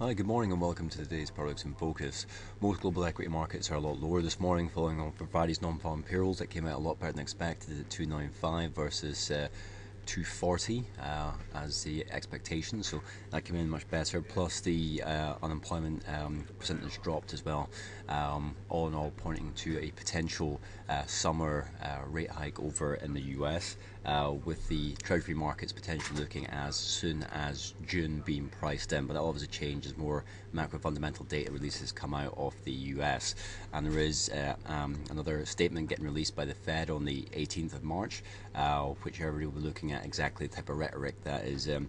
Hi, good morning and welcome to today's Products in Focus. Most global equity markets are a lot lower this morning following on from Friday's non-farm payrolls that came out a lot better than expected at 295 versus uh, 240 uh, as the expectation, so that came in much better. Plus, the uh, unemployment um, percentage dropped as well. Um, all in all, pointing to a potential summer uh, rate hike over in the US, uh, with the Treasury markets potentially looking as soon as June being priced in. But that obviously changes more macro fundamental data releases come out of the US, and there is uh, um, another statement getting released by the Fed on the 18th of March, which everybody will be looking at exactly the type of rhetoric that is. Um,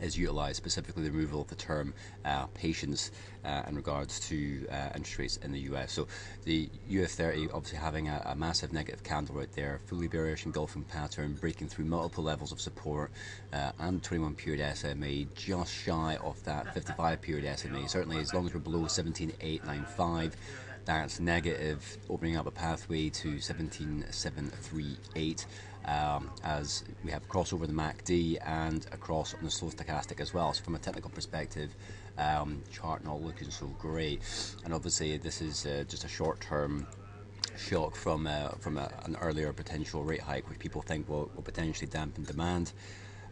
is utilised, specifically the removal of the term uh, patience uh, in regards to uh, interest rates in the US. So the US 30 obviously having a, a, massive negative candle right there, fully bearish engulfing pattern, breaking through multiple levels of support, uh, and 21 period SMA just shy of that 55 period SMA. Certainly, as long as we're below 17,895 that's negative, opening up a pathway to 17738 um, as we have crossover the MACD and across on the slow stochastic as well. So from a technical perspective, um, chart not looking so great, and obviously this is uh, just a short term shock from uh, from a, an earlier potential rate hike, which people think will, will potentially dampen demand.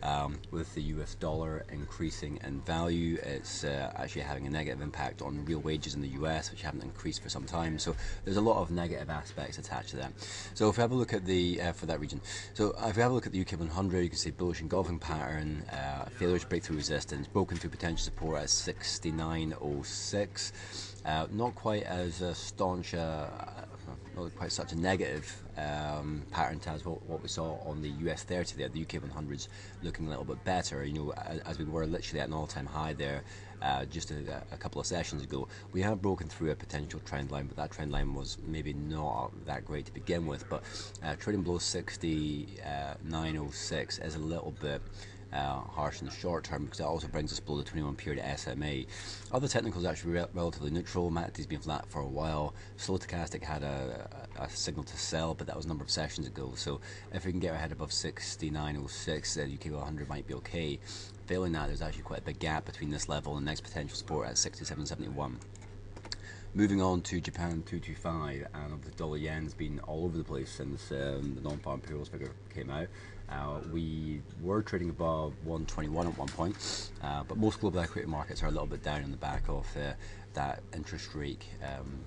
Um, with the US dollar increasing in value, it's uh, actually having a negative impact on real wages in the US, which haven't increased for some time. So there's a lot of negative aspects attached to that. So if we have a look at the uh, for that region, so if we have a look at the UK 100, you can see bullish engulfing pattern, uh, failure to break through resistance, broken through potential support at 69.06. Uh, not quite as uh, staunch uh, not quite such a negative um, pattern as what, what, we saw on the US 30 there, the UK 100s looking a little bit better, you know, as, as we were literally at an all-time high there uh, just a, a, couple of sessions ago. We have broken through a potential trend line, but that trend line was maybe not that great to begin with, but uh, trading below 69.06 is a little bit uh, harsh in the short term because that also brings us below the 21 period SMA. Other technicals are actually re- relatively neutral. MACD's been flat for a while. Slow stochastic had a, a, a, signal to sell, but that was a number of sessions ago. So if we can get ahead above 69.06, then UK 100 might be okay. Failing that, there's actually quite a big gap between this level and next potential support at 67.71. Moving on to Japan 225, and the dollar yen's been all over the place since um, the non-farm payrolls figure came out. Uh, we were trading above 121 at one point, uh, but most global equity markets are a little bit down on the back of uh, that interest rate um,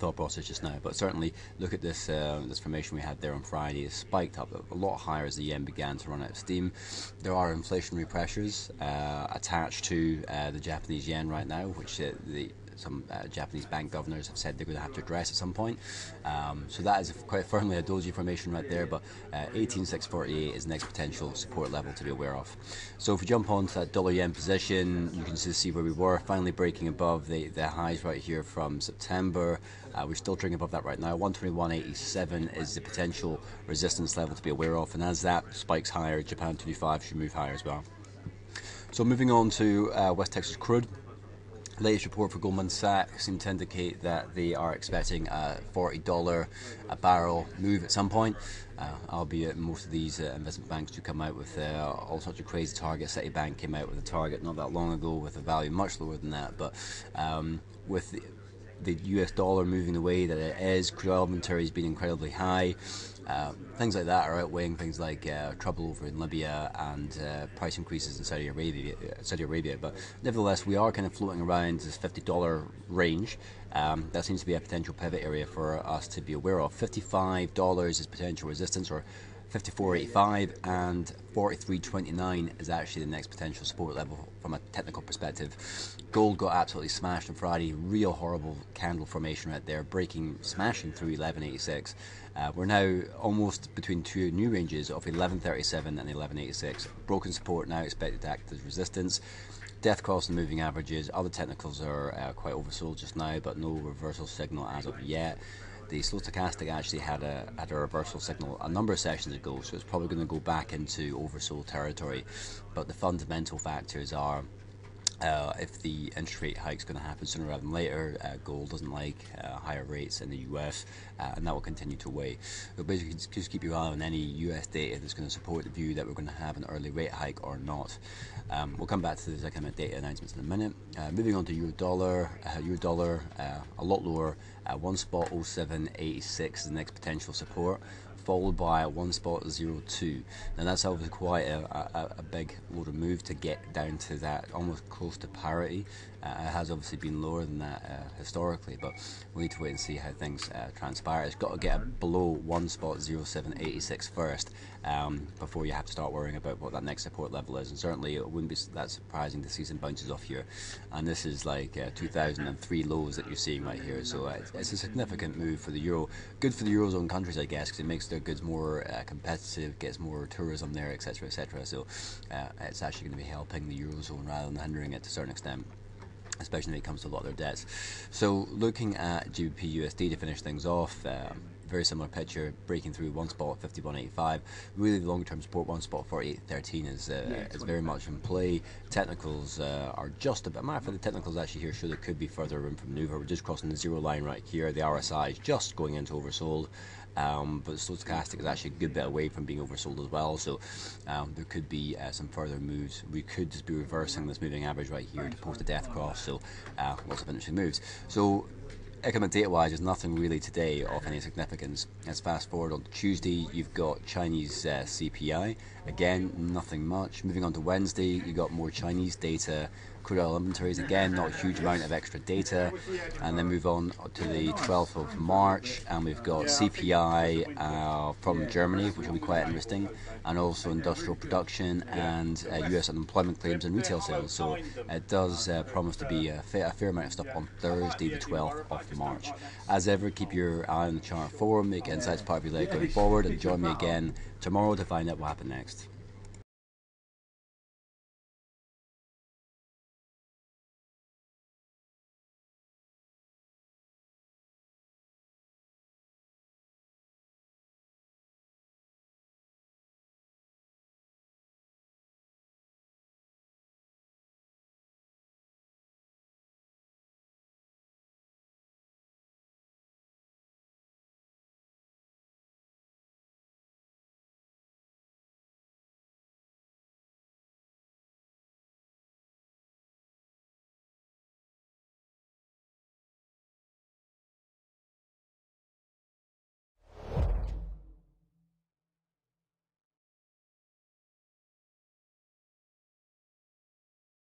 thought process just now. But certainly, look at this uh, this formation we had there on Friday. It spiked up a lot higher as the yen began to run out of steam. There are inflationary pressures uh, attached to uh, the Japanese yen right now, which uh, the some uh, Japanese bank governors have said they're going to have to address at some point. Um, so that is quite firmly a doji formation right there, but uh, 18648 is next potential support level to be aware of. So if we jump on to that dollar yen position, you can just see where we were, finally breaking above the, the highs right here from September. Uh, we're still trading above that right now. 121.87 is the potential resistance level to be aware of, and as that spikes higher, Japan 25 should move higher as well. So moving on to uh, West Texas crude latest report for Goldman Sachs seems to indicate that they are expecting a $40 a barrel move at some point. Uh, albeit most of these uh, investment banks do come out with uh, all sorts of crazy targets. Citibank came out with a target not that long ago with a value much lower than that. But um, with the, the US dollar moving the way that it is, crude oil inventory has been incredibly high. Uh, things like that are outweighing things like uh, trouble over in Libya and uh, price increases in Saudi Arabia. Uh, Saudi Arabia, but nevertheless, we are kind of floating around this fifty dollar range. Um, that seems to be a potential pivot area for us to be aware of. Fifty-five dollars is potential resistance, or 54.85 and 43.29 is actually the next potential support level from a technical perspective. Gold got absolutely smashed on Friday, real horrible candle formation right there, breaking, smashing through 11.86. Uh, we're now almost between two new ranges of 11.37 and 11.86. Broken support now expected to act as resistance. Death cross and moving averages. Other technicals are uh, quite oversold just now, but no reversal signal as of yet the slow stochastic actually had a had a reversal signal a number of sessions ago, so it's probably going to go back into oversold territory. But the fundamental factors are uh, if the interest rate hike is going to happen sooner rather than later. Uh, gold doesn't like uh, higher rates in the US, uh, and that will continue to weigh. So basically, just keep your eye on any US data that's going to support the view that we're going to have an early rate hike or not. Um, we'll come back to the economic data announcements in a minute. Uh, moving on to euro dollar, uh, euro dollar a lot lower, one spot 0786 is the next potential support followed by one spot zero two. Now that's obviously quite a, a, a, big load of move to get down to that almost close to parity. Uh, it has obviously been lower than that uh, historically, but we need to wait and see how things uh, transpire. It's got to get below one spot zero seven eighty six first um, before you have to start worrying about what that next support level is. And certainly it wouldn't be that surprising to see some bounces off here. And this is like uh, 2003 lows that you're seeing right here. So uh, it's a significant move for the euro. Good for the eurozone countries, I guess, because it makes their goods more competitive, gets more tourism there, etc., etc. So uh, it's actually going to be helping the eurozone rather than hindering it to a certain extent especially when it comes to a lot of their debts. So, looking at GBP USD to finish things off, um, very similar picture, breaking through one spot at 51.85. Really, the long term support one spot 48.13 is uh, yeah, is very much in play. Technicals uh, are just a bit. Matter for the technicals actually here show there could be further room for maneuver. We're just crossing the zero line right here. The RSI is just going into oversold. Um, but stochastic is actually a good bit away from being oversold as well, so um, there could be uh, some further moves. We could just be reversing this moving average right here to post a death cross, so uh, lots of interesting moves. So economic data wise, there's nothing really today of any significance. Let's fast forward on Tuesday, you've got Chinese uh, CPI. Again, nothing much. Moving on to Wednesday, you've got more Chinese data crude oil inventories. Again, not a huge amount of extra data. And then move on to the 12th of March, and we've got CPI uh, from Germany, which will be quite interesting, and also industrial production and uh, US unemployment claims and retail sales. So it does uh, promise to be a fair, a fair, amount of stuff on Thursday, the 12th of March. As ever, keep your eye on the chart forum, make insights part of your going forward, and join me again tomorrow to find out what happened next.